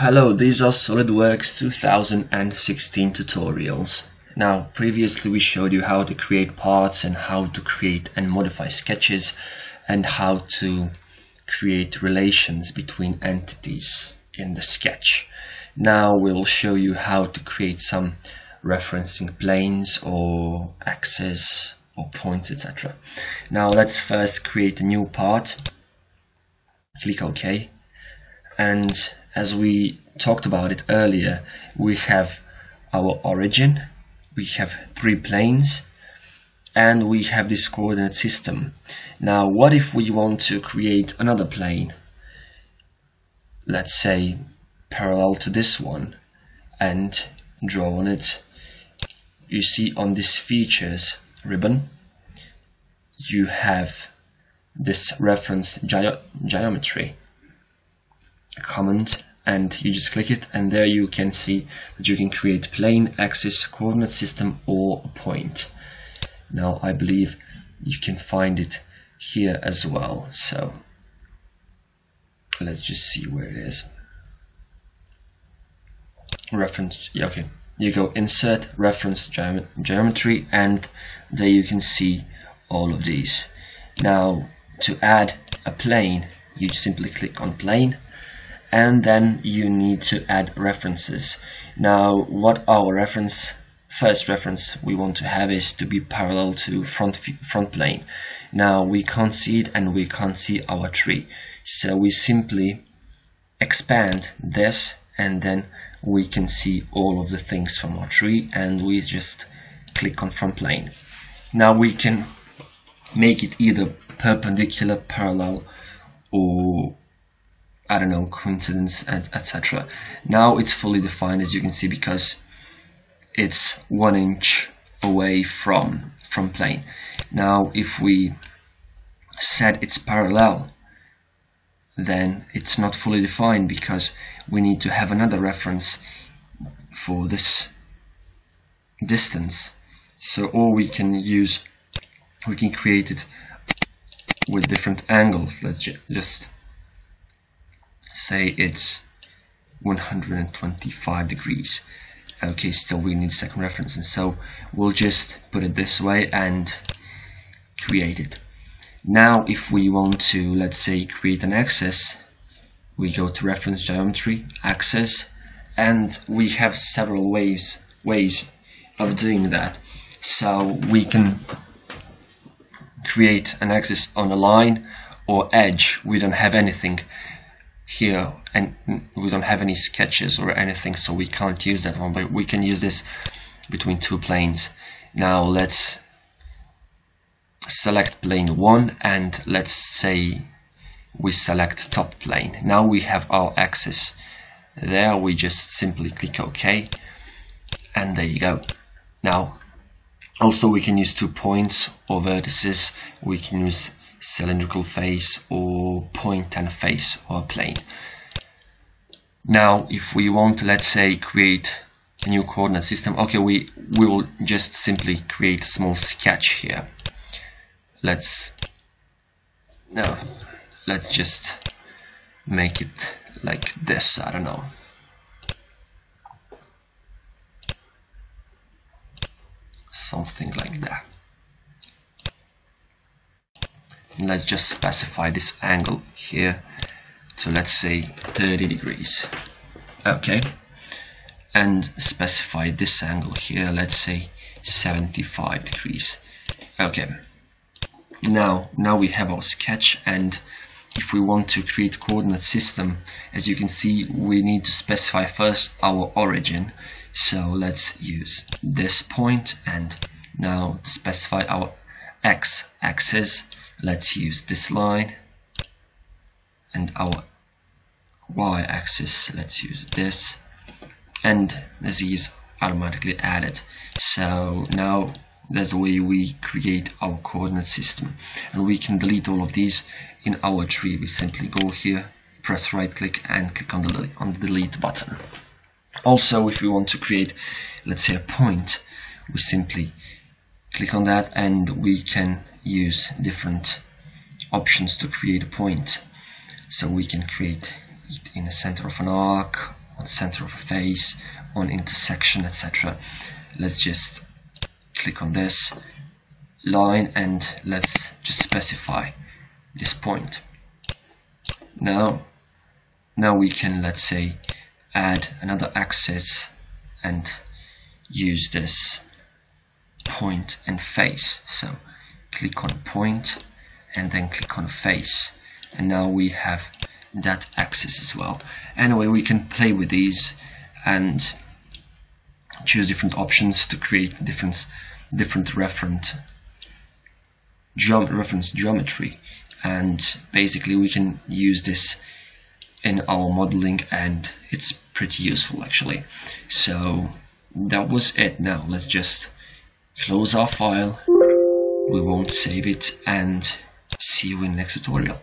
Hello, these are SolidWorks 2016 tutorials. Now, previously we showed you how to create parts and how to create and modify sketches and how to create relations between entities in the sketch. Now we'll show you how to create some referencing planes or axes or points, etc. Now let's first create a new part. Click OK. And as we talked about it earlier, we have our origin, we have three planes, and we have this coordinate system. Now, what if we want to create another plane? Let's say parallel to this one and draw on it. You see on this features ribbon, you have this reference ge geometry command and you just click it and there you can see that you can create plane, axis, coordinate system or a point. Now I believe you can find it here as well. So let's just see where it is. Reference yeah, okay. You go insert reference geometry and there you can see all of these. Now to add a plane you simply click on plane and then you need to add references. Now what our reference first reference we want to have is to be parallel to front front plane. Now we can't see it and we can't see our tree. So we simply expand this and then we can see all of the things from our tree and we just click on front plane. Now we can make it either perpendicular parallel or I don't know, coincidence, etc. Now it's fully defined as you can see because it's one inch away from front plane. Now if we set its parallel then it's not fully defined because we need to have another reference for this distance so or we can use we can create it with different angles let's ju just say it's 125 degrees. Okay still we need second reference and so we'll just put it this way and create it. Now if we want to let's say create an axis we go to reference geometry axis and we have several ways ways of doing that. So we can create an axis on a line or edge. We don't have anything here and we don't have any sketches or anything so we can't use that one but we can use this between two planes. Now let's select plane 1 and let's say we select top plane. Now we have our axis there. We just simply click OK and there you go. Now also we can use two points or vertices we can use cylindrical face or point and face or plane. Now if we want let's say create a new coordinate system okay we, we will just simply create a small sketch here. Let's no let's just make it like this I don't know. Something like that let's just specify this angle here. So let's say 30 degrees. Okay. And specify this angle here. Let's say 75 degrees. Okay. Now now we have our sketch and if we want to create coordinate system as you can see we need to specify first our origin. So let's use this point and now specify our x axis let's use this line. And our y-axis let's use this. And the z is automatically added. So now that's the way we create our coordinate system. And we can delete all of these in our tree. We simply go here press right click and click on the on the delete button. Also if we want to create let's say a point we simply click on that and we can use different options to create a point. So we can create it in the center of an arc on the center of a face on intersection etc let's just click on this line and let's just specify this point. Now now we can let's say add another axis and use this point and face. So click on point and then click on face. And now we have that axis as well. Anyway we can play with these and choose different options to create different different referent geom reference geometry. And basically we can use this in our modeling and it's pretty useful actually. So that was it. Now let's just close our file. We won't save it and see you in the next tutorial